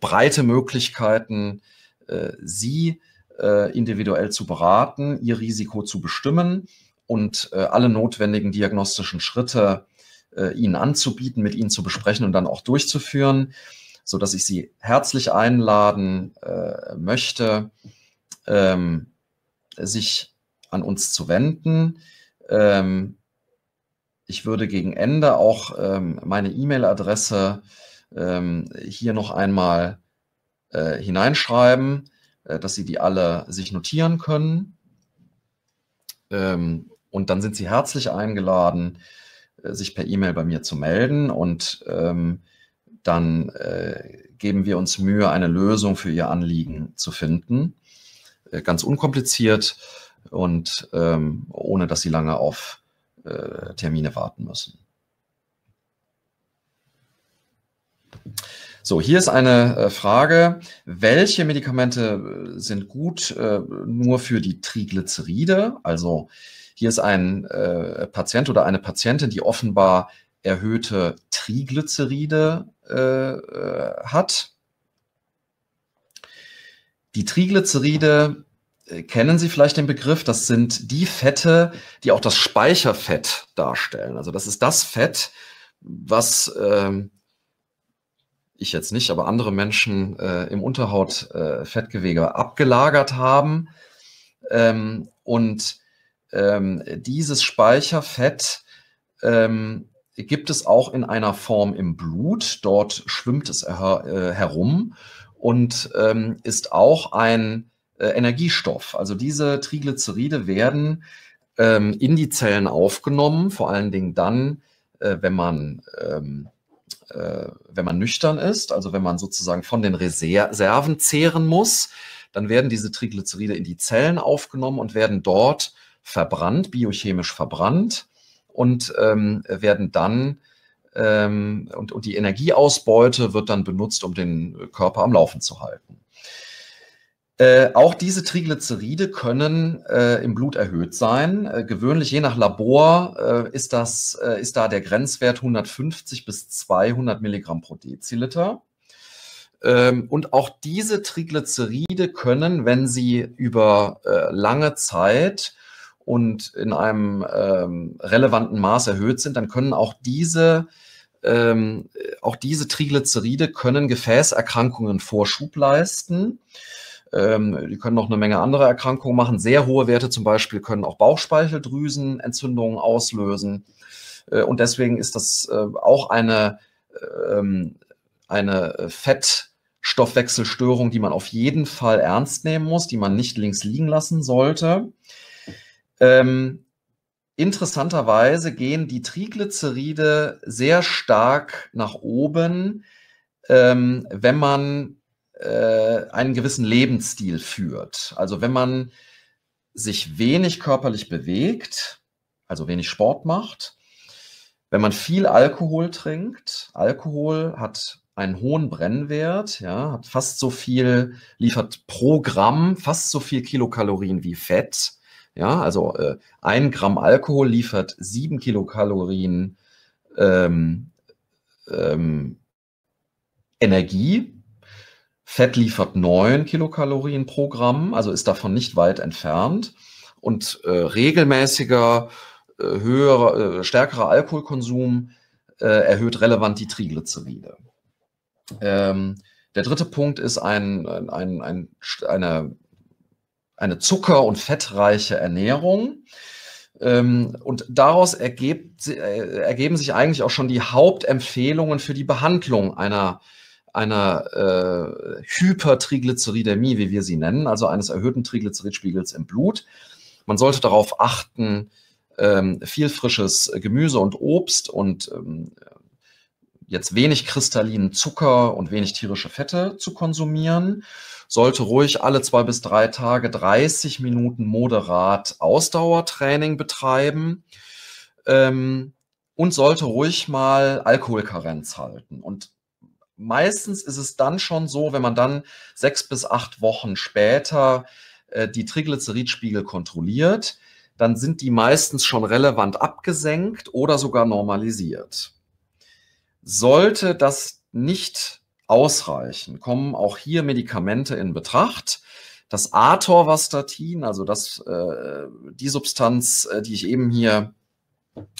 breite Möglichkeiten, äh, Sie äh, individuell zu beraten, Ihr Risiko zu bestimmen und äh, alle notwendigen diagnostischen Schritte äh, Ihnen anzubieten, mit Ihnen zu besprechen und dann auch durchzuführen, so dass ich Sie herzlich einladen äh, möchte, ähm, sich an uns zu wenden. Ähm, ich würde gegen Ende auch ähm, meine E-Mail-Adresse ähm, hier noch einmal äh, hineinschreiben, äh, dass Sie die alle sich notieren können. Ähm, und dann sind Sie herzlich eingeladen, äh, sich per E-Mail bei mir zu melden und ähm, dann äh, geben wir uns Mühe, eine Lösung für Ihr Anliegen zu finden. Äh, ganz unkompliziert und ähm, ohne dass Sie lange auf äh, Termine warten müssen. So, hier ist eine äh, Frage. Welche Medikamente äh, sind gut äh, nur für die Triglyceride? Also hier ist ein äh, Patient oder eine Patientin, die offenbar erhöhte Triglyceride hat. Die Triglyceride kennen Sie vielleicht den Begriff, das sind die Fette, die auch das Speicherfett darstellen. Also das ist das Fett, was ähm, ich jetzt nicht, aber andere Menschen äh, im Unterhautfettgewebe äh, abgelagert haben. Ähm, und ähm, dieses Speicherfett ähm, gibt es auch in einer Form im Blut. Dort schwimmt es her äh, herum und ähm, ist auch ein äh, Energiestoff. Also diese Triglyceride werden ähm, in die Zellen aufgenommen, vor allen Dingen dann, äh, wenn man ähm, äh, wenn man nüchtern ist, also wenn man sozusagen von den Reserven zehren muss, dann werden diese Triglyceride in die Zellen aufgenommen und werden dort verbrannt, biochemisch verbrannt und ähm, werden dann ähm, und, und die Energieausbeute wird dann benutzt, um den Körper am Laufen zu halten. Äh, auch diese Triglyceride können äh, im Blut erhöht sein. Äh, gewöhnlich je nach Labor äh, ist, das, äh, ist da der Grenzwert 150 bis 200 Milligramm pro Deziliter. Ähm, und auch diese Triglyceride können, wenn sie über äh, lange Zeit und in einem ähm, relevanten Maß erhöht sind, dann können auch diese ähm, auch diese Triglyceride können Gefäßerkrankungen Vorschub leisten. Ähm, die können noch eine Menge andere Erkrankungen machen. Sehr hohe Werte zum Beispiel können auch Bauchspeicheldrüsenentzündungen auslösen. Äh, und deswegen ist das äh, auch eine, ähm, eine Fettstoffwechselstörung, die man auf jeden Fall ernst nehmen muss, die man nicht links liegen lassen sollte. Ähm, interessanterweise gehen die Triglyceride sehr stark nach oben, ähm, wenn man äh, einen gewissen Lebensstil führt. Also wenn man sich wenig körperlich bewegt, also wenig Sport macht, wenn man viel Alkohol trinkt, Alkohol hat einen hohen Brennwert, ja, hat fast so viel, liefert pro Gramm fast so viel Kilokalorien wie Fett. Ja, also äh, ein Gramm Alkohol liefert sieben Kilokalorien ähm, ähm, Energie. Fett liefert 9 Kilokalorien pro Gramm, also ist davon nicht weit entfernt. Und äh, regelmäßiger, äh, höherer, äh, stärkerer Alkoholkonsum äh, erhöht relevant die Triglyceride. Ähm, der dritte Punkt ist ein, ein, ein, eine, eine zucker- und fettreiche Ernährung. Ähm, und daraus ergebt, äh, ergeben sich eigentlich auch schon die Hauptempfehlungen für die Behandlung einer einer äh, Hypertriglyceridämie, wie wir sie nennen, also eines erhöhten Triglyceridspiegels im Blut. Man sollte darauf achten, ähm, viel frisches Gemüse und Obst und ähm, jetzt wenig kristallinen Zucker und wenig tierische Fette zu konsumieren. Sollte ruhig alle zwei bis drei Tage 30 Minuten moderat Ausdauertraining betreiben. Ähm, und sollte ruhig mal Alkoholkarenz halten. Und meistens ist es dann schon so, wenn man dann sechs bis acht Wochen später äh, die Triglyceridspiegel kontrolliert, dann sind die meistens schon relevant abgesenkt oder sogar normalisiert. Sollte das nicht ausreichen, kommen auch hier Medikamente in Betracht. Das Atorvastatin, also das, äh, die Substanz, äh, die ich eben hier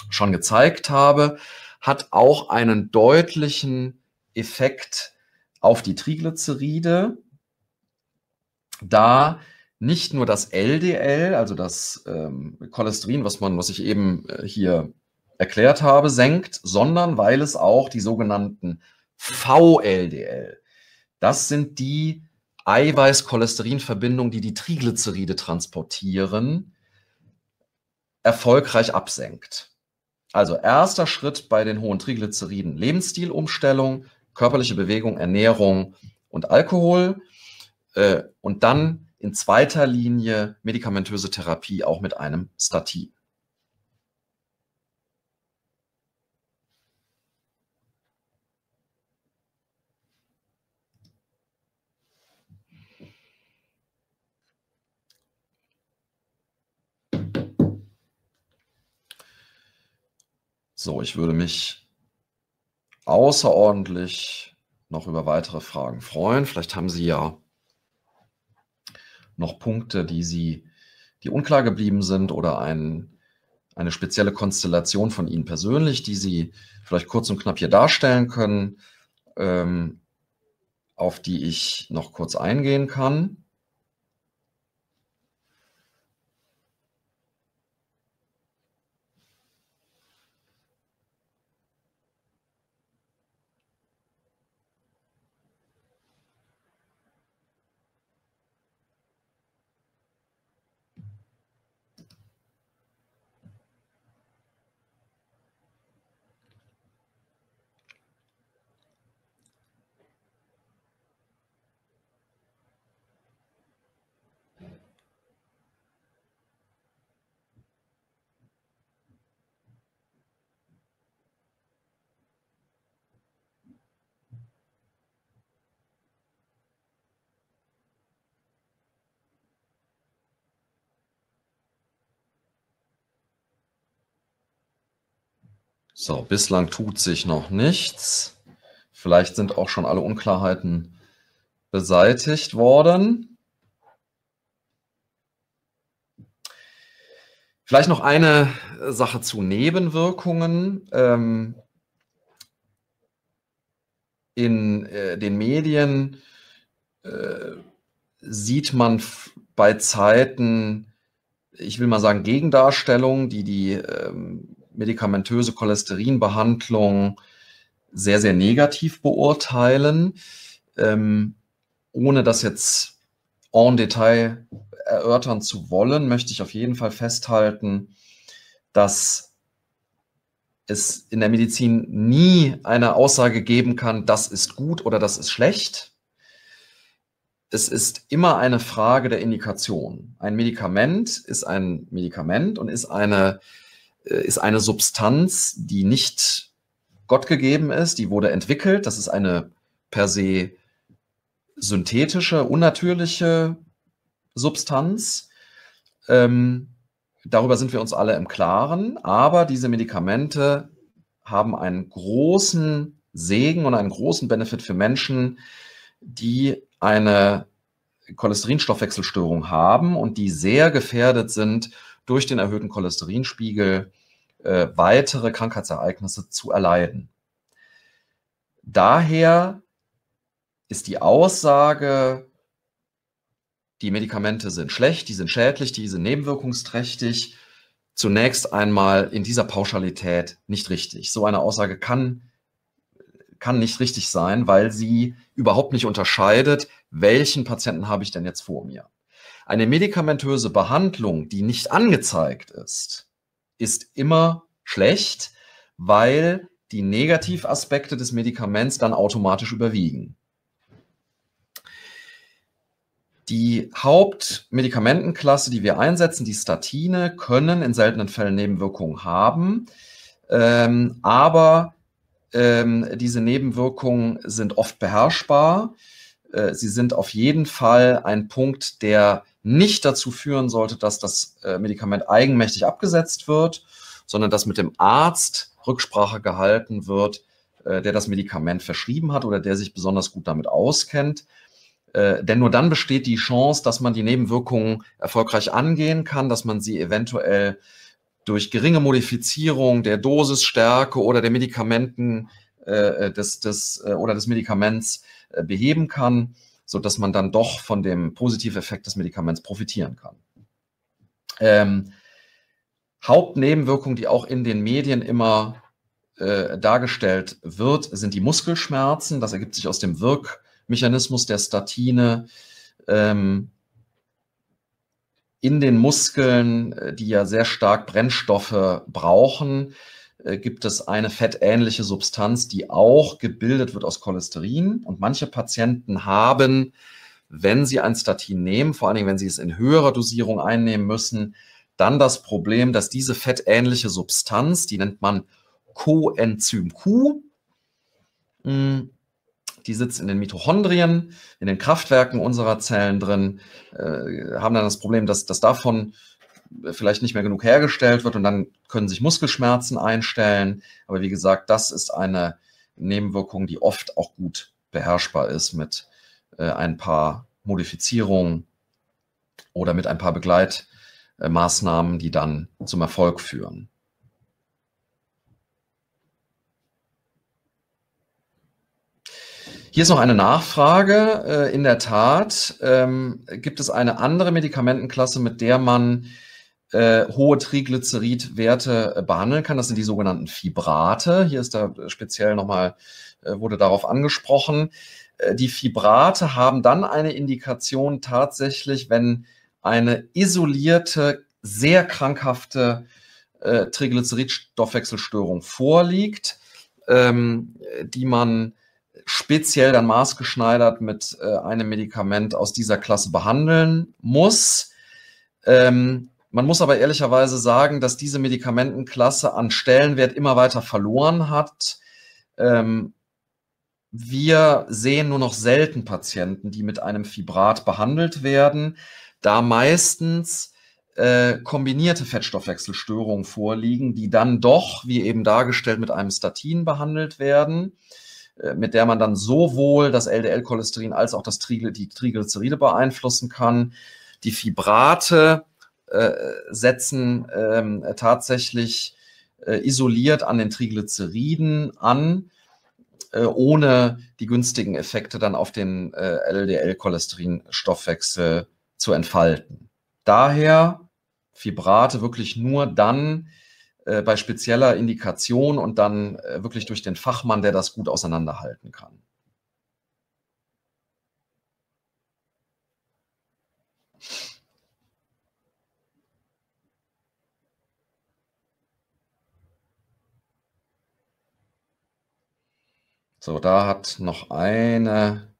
schon gezeigt habe, hat auch einen deutlichen Effekt auf die Triglyceride, da nicht nur das LDL, also das ähm, Cholesterin, was man, was ich eben äh, hier erklärt habe, senkt, sondern weil es auch die sogenannten VLDL, das sind die Eiweiß-Cholesterin-Verbindungen, die die Triglyceride transportieren, erfolgreich absenkt. Also erster Schritt bei den hohen Triglyceriden, Lebensstilumstellung, körperliche Bewegung, Ernährung und Alkohol. Äh, und dann in zweiter Linie medikamentöse Therapie auch mit einem Statin. So, ich würde mich außerordentlich noch über weitere Fragen freuen. Vielleicht haben Sie ja noch Punkte, die Sie, die unklar geblieben sind oder ein, eine spezielle Konstellation von Ihnen persönlich, die Sie vielleicht kurz und knapp hier darstellen können, ähm, auf die ich noch kurz eingehen kann. So, bislang tut sich noch nichts. Vielleicht sind auch schon alle Unklarheiten beseitigt worden. Vielleicht noch eine Sache zu Nebenwirkungen. Ähm, in äh, den Medien äh, sieht man bei Zeiten, ich will mal sagen, Gegendarstellungen, die die ähm, medikamentöse Cholesterinbehandlung sehr, sehr negativ beurteilen. Ähm, ohne das jetzt en Detail erörtern zu wollen, möchte ich auf jeden Fall festhalten, dass es in der Medizin nie eine Aussage geben kann, das ist gut oder das ist schlecht. Es ist immer eine Frage der Indikation. Ein Medikament ist ein Medikament und ist eine ist eine Substanz, die nicht Gott gegeben ist, die wurde entwickelt. Das ist eine per se synthetische, unnatürliche Substanz. Ähm, darüber sind wir uns alle im Klaren. Aber diese Medikamente haben einen großen Segen und einen großen Benefit für Menschen, die eine Cholesterinstoffwechselstörung haben und die sehr gefährdet sind durch den erhöhten Cholesterinspiegel äh, weitere Krankheitsereignisse zu erleiden. Daher ist die Aussage, die Medikamente sind schlecht, die sind schädlich, die sind nebenwirkungsträchtig, zunächst einmal in dieser Pauschalität nicht richtig. So eine Aussage kann, kann nicht richtig sein, weil sie überhaupt nicht unterscheidet, welchen Patienten habe ich denn jetzt vor mir. Eine medikamentöse Behandlung, die nicht angezeigt ist, ist immer schlecht, weil die Negativaspekte des Medikaments dann automatisch überwiegen. Die Hauptmedikamentenklasse, die wir einsetzen, die Statine, können in seltenen Fällen Nebenwirkungen haben, ähm, aber ähm, diese Nebenwirkungen sind oft beherrschbar. Äh, sie sind auf jeden Fall ein Punkt, der nicht dazu führen sollte, dass das äh, Medikament eigenmächtig abgesetzt wird, sondern dass mit dem Arzt Rücksprache gehalten wird, äh, der das Medikament verschrieben hat oder der sich besonders gut damit auskennt. Äh, denn nur dann besteht die Chance, dass man die Nebenwirkungen erfolgreich angehen kann, dass man sie eventuell durch geringe Modifizierung der Dosisstärke oder der Medikamenten äh, des, des, äh, oder des Medikaments beheben kann, so dass man dann doch von dem Positiveffekt des Medikaments profitieren kann. Ähm, Hauptnebenwirkung, die auch in den Medien immer äh, dargestellt wird, sind die Muskelschmerzen. Das ergibt sich aus dem Wirkmechanismus der Statine. Ähm, in den Muskeln, äh, die ja sehr stark Brennstoffe brauchen, gibt es eine fettähnliche Substanz, die auch gebildet wird aus Cholesterin. Und manche Patienten haben, wenn sie ein Statin nehmen, vor allen Dingen, wenn sie es in höherer Dosierung einnehmen müssen, dann das Problem, dass diese fettähnliche Substanz, die nennt man Coenzym Q, hm, die sitzt in den Mitochondrien, in den Kraftwerken unserer Zellen drin, äh, haben dann das Problem, dass, dass davon vielleicht nicht mehr genug hergestellt wird und dann können sich Muskelschmerzen einstellen. Aber wie gesagt, das ist eine Nebenwirkung, die oft auch gut beherrschbar ist mit äh, ein paar Modifizierungen oder mit ein paar Begleitmaßnahmen, die dann zum Erfolg führen. Hier ist noch eine Nachfrage. Äh, in der Tat ähm, gibt es eine andere Medikamentenklasse, mit der man äh, hohe Triglyceridwerte äh, behandeln kann. Das sind die sogenannten Fibrate. Hier ist da speziell nochmal, äh, wurde darauf angesprochen. Äh, die Fibrate haben dann eine Indikation tatsächlich, wenn eine isolierte, sehr krankhafte äh, Triglyceridstoffwechselstörung vorliegt, ähm, die man speziell dann maßgeschneidert mit äh, einem Medikament aus dieser Klasse behandeln muss. Ähm, man muss aber ehrlicherweise sagen, dass diese Medikamentenklasse an Stellenwert immer weiter verloren hat. Ähm, wir sehen nur noch selten Patienten, die mit einem Fibrat behandelt werden, da meistens äh, kombinierte Fettstoffwechselstörungen vorliegen, die dann doch, wie eben dargestellt, mit einem Statin behandelt werden. Äh, mit der man dann sowohl das LDL-Cholesterin als auch das Trigly die Triglyceride beeinflussen kann. Die Fibrate setzen ähm, tatsächlich äh, isoliert an den Triglyceriden an, äh, ohne die günstigen Effekte dann auf den äh, LDL-Cholesterin-Stoffwechsel zu entfalten. Daher Fibrate wirklich nur dann äh, bei spezieller Indikation und dann äh, wirklich durch den Fachmann, der das gut auseinanderhalten kann. So, da hat noch eine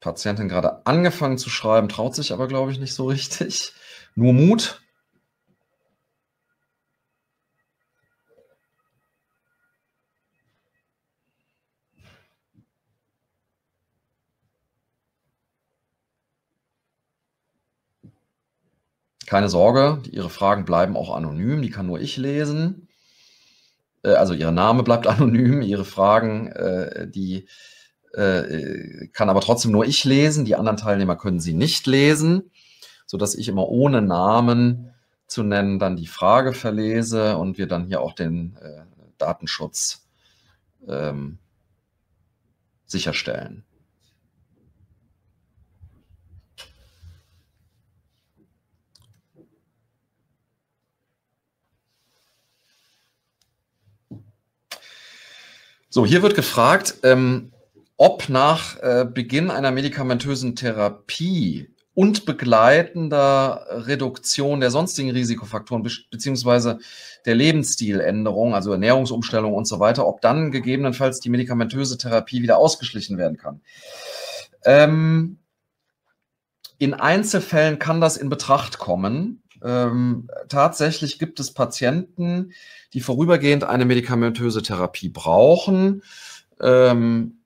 Patientin gerade angefangen zu schreiben, traut sich aber, glaube ich, nicht so richtig. Nur Mut. Keine Sorge, Ihre Fragen bleiben auch anonym, die kann nur ich lesen. Äh, also Ihr Name bleibt anonym, Ihre Fragen, äh, die äh, kann aber trotzdem nur ich lesen. Die anderen Teilnehmer können sie nicht lesen, sodass ich immer ohne Namen zu nennen dann die Frage verlese und wir dann hier auch den Datenschutz ähm, sicherstellen. So, hier wird gefragt, ähm, ob nach äh, Beginn einer medikamentösen Therapie und begleitender Reduktion der sonstigen Risikofaktoren be beziehungsweise der Lebensstiländerung, also Ernährungsumstellung und so weiter, ob dann gegebenenfalls die medikamentöse Therapie wieder ausgeschlichen werden kann. Ähm, in Einzelfällen kann das in Betracht kommen. Ähm, tatsächlich gibt es Patienten, die vorübergehend eine medikamentöse Therapie brauchen, ähm,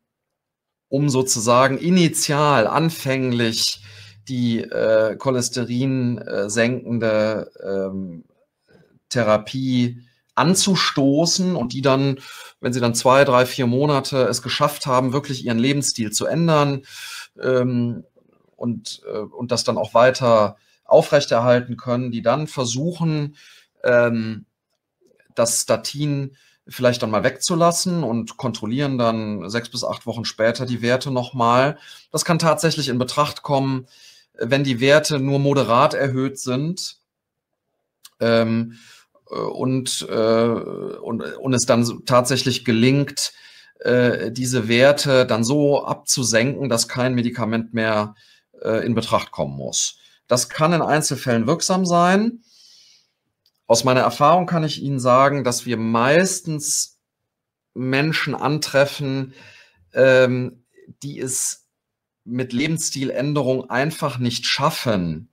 um sozusagen initial, anfänglich die äh, Cholesterin äh, ähm, Therapie anzustoßen und die dann, wenn sie dann zwei, drei, vier Monate es geschafft haben, wirklich ihren Lebensstil zu ändern ähm, und, äh, und das dann auch weiter aufrechterhalten können, die dann versuchen, ähm, das Statin vielleicht dann mal wegzulassen und kontrollieren dann sechs bis acht Wochen später die Werte nochmal. Das kann tatsächlich in Betracht kommen, wenn die Werte nur moderat erhöht sind ähm, und, äh, und, und es dann tatsächlich gelingt, äh, diese Werte dann so abzusenken, dass kein Medikament mehr äh, in Betracht kommen muss. Das kann in Einzelfällen wirksam sein. Aus meiner Erfahrung kann ich Ihnen sagen, dass wir meistens Menschen antreffen, ähm, die es mit Lebensstiländerung einfach nicht schaffen,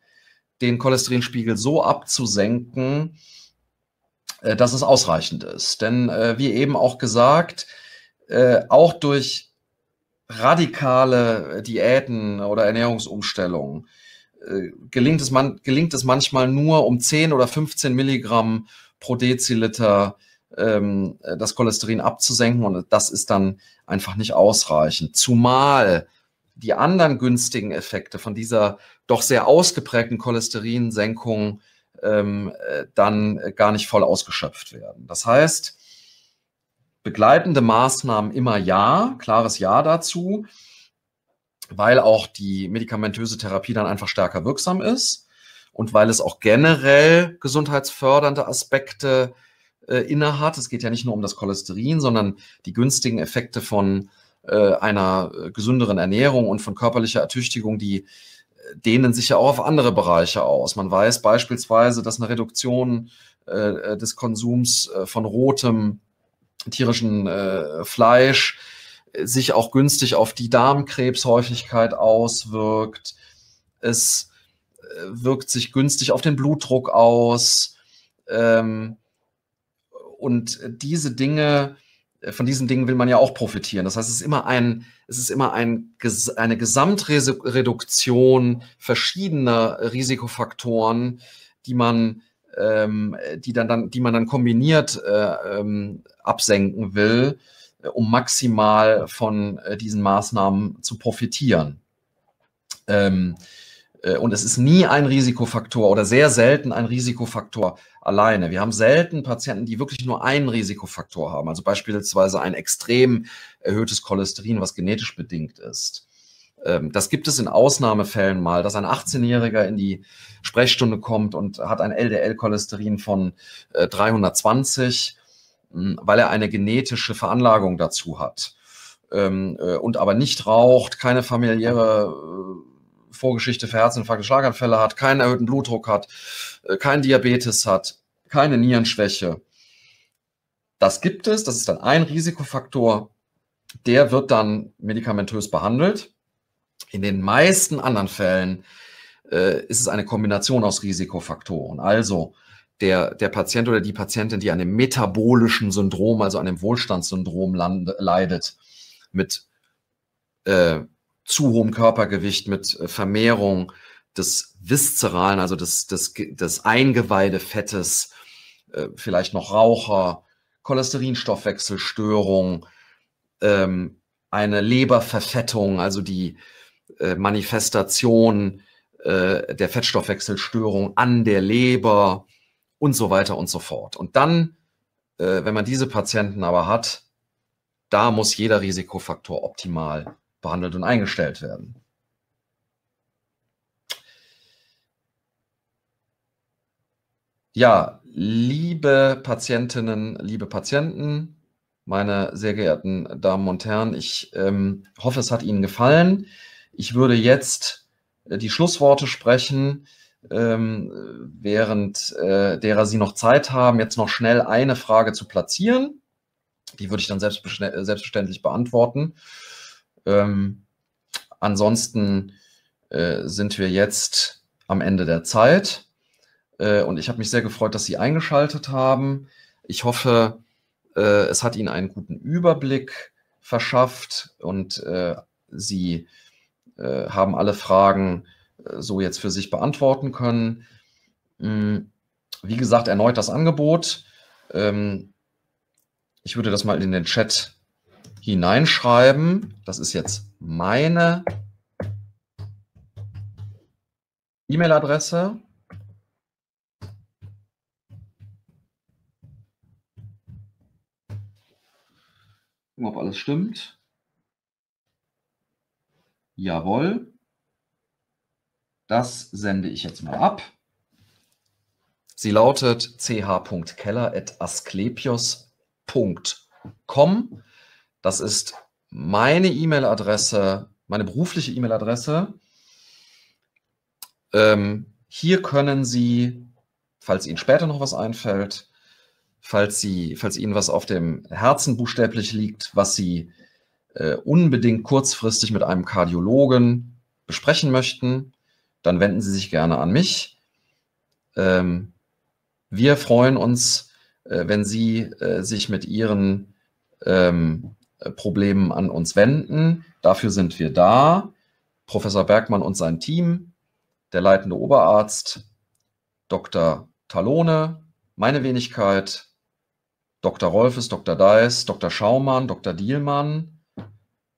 den Cholesterinspiegel so abzusenken, äh, dass es ausreichend ist. Denn äh, wie eben auch gesagt, äh, auch durch radikale Diäten oder Ernährungsumstellungen äh, gelingt es, man, gelingt es manchmal nur um 10 oder 15 Milligramm pro Deziliter ähm, das Cholesterin abzusenken und das ist dann einfach nicht ausreichend. Zumal die anderen günstigen Effekte von dieser doch sehr ausgeprägten Cholesterinsenkung ähm, äh, dann gar nicht voll ausgeschöpft werden. Das heißt, begleitende Maßnahmen immer ja, klares Ja dazu weil auch die medikamentöse Therapie dann einfach stärker wirksam ist und weil es auch generell gesundheitsfördernde Aspekte äh, innehat. Es geht ja nicht nur um das Cholesterin, sondern die günstigen Effekte von äh, einer äh, gesünderen Ernährung und von körperlicher Ertüchtigung, die äh, dehnen sich ja auch auf andere Bereiche aus. Man weiß beispielsweise, dass eine Reduktion äh, des Konsums äh, von rotem tierischen Fleisch sich auch günstig auf die Darmkrebshäufigkeit auswirkt. Es äh, wirkt sich günstig auf den Blutdruck aus. Ähm, und diese Dinge, äh, von diesen Dingen will man ja auch profitieren. Das heißt, es ist immer ein, es ist immer ein, eine Gesamtreduktion verschiedener Risikofaktoren, die man, ähm, die dann, dann, die man dann kombiniert äh, ähm, absenken will um maximal von äh, diesen Maßnahmen zu profitieren. Ähm, äh, und es ist nie ein Risikofaktor oder sehr selten ein Risikofaktor alleine. Wir haben selten Patienten, die wirklich nur einen Risikofaktor haben, also beispielsweise ein extrem erhöhtes Cholesterin, was genetisch bedingt ist. Ähm, das gibt es in Ausnahmefällen mal, dass ein 18-Jähriger in die Sprechstunde kommt und hat ein LDL-Cholesterin von 320 äh, weil er eine genetische Veranlagung dazu hat ähm, äh, und aber nicht raucht, keine familiäre äh, Vorgeschichte für Herzinfarkte, Schlaganfälle hat, keinen erhöhten Blutdruck hat, äh, keinen Diabetes hat, keine Nierenschwäche. Das gibt es, das ist dann ein Risikofaktor, der wird dann medikamentös behandelt. In den meisten anderen Fällen äh, ist es eine Kombination aus Risikofaktoren. Also der, der Patient oder die Patientin, die an einem metabolischen Syndrom, also an einem Wohlstandssyndrom lande, leidet, mit äh, zu hohem Körpergewicht, mit äh, Vermehrung des viszeralen, also des, des, des Eingeweidefettes, äh, vielleicht noch Raucher, Cholesterinstoffwechselstörung, ähm, eine Leberverfettung, also die äh, Manifestation äh, der Fettstoffwechselstörung an der Leber, und so weiter und so fort. Und dann, äh, wenn man diese Patienten aber hat, da muss jeder Risikofaktor optimal behandelt und eingestellt werden. Ja, liebe Patientinnen, liebe Patienten, meine sehr geehrten Damen und Herren, ich ähm, hoffe, es hat Ihnen gefallen. Ich würde jetzt äh, die Schlussworte sprechen ähm, während äh, derer Sie noch Zeit haben, jetzt noch schnell eine Frage zu platzieren. Die würde ich dann selbstverständlich beantworten. Ähm, ansonsten äh, sind wir jetzt am Ende der Zeit. Äh, und ich habe mich sehr gefreut, dass Sie eingeschaltet haben. Ich hoffe, äh, es hat Ihnen einen guten Überblick verschafft und äh, Sie äh, haben alle Fragen so jetzt für sich beantworten können. Hm, wie gesagt, erneut das Angebot. Ähm, ich würde das mal in den Chat hineinschreiben. Das ist jetzt meine E-Mail-Adresse. ob alles stimmt. Jawohl. Das sende ich jetzt mal ab. Sie lautet ch.keller.asklepios.com. Das ist meine E-Mail-Adresse, meine berufliche E-Mail-Adresse. Ähm, hier können Sie, falls Ihnen später noch was einfällt, falls, Sie, falls Ihnen was auf dem Herzen buchstäblich liegt, was Sie äh, unbedingt kurzfristig mit einem Kardiologen besprechen möchten, dann wenden Sie sich gerne an mich. Ähm, wir freuen uns, äh, wenn Sie äh, sich mit Ihren ähm, Problemen an uns wenden. Dafür sind wir da. Professor Bergmann und sein Team, der leitende Oberarzt, Dr. Talone, meine Wenigkeit, Dr. Rolfes, Dr. Deis, Dr. Schaumann, Dr. Dielmann,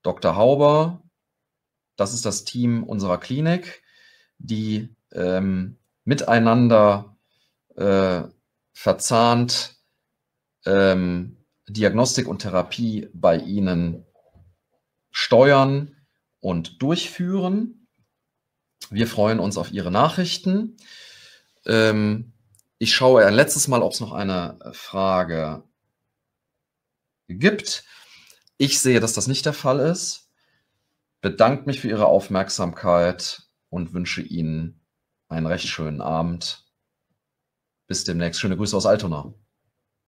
Dr. Hauber. Das ist das Team unserer Klinik, die ähm, miteinander äh, verzahnt ähm, Diagnostik und Therapie bei Ihnen steuern und durchführen. Wir freuen uns auf Ihre Nachrichten. Ähm, ich schaue ein letztes Mal, ob es noch eine Frage gibt. Ich sehe, dass das nicht der Fall ist. Bedanke mich für Ihre Aufmerksamkeit und wünsche Ihnen einen recht schönen Abend. Bis demnächst. Schöne Grüße aus Altona.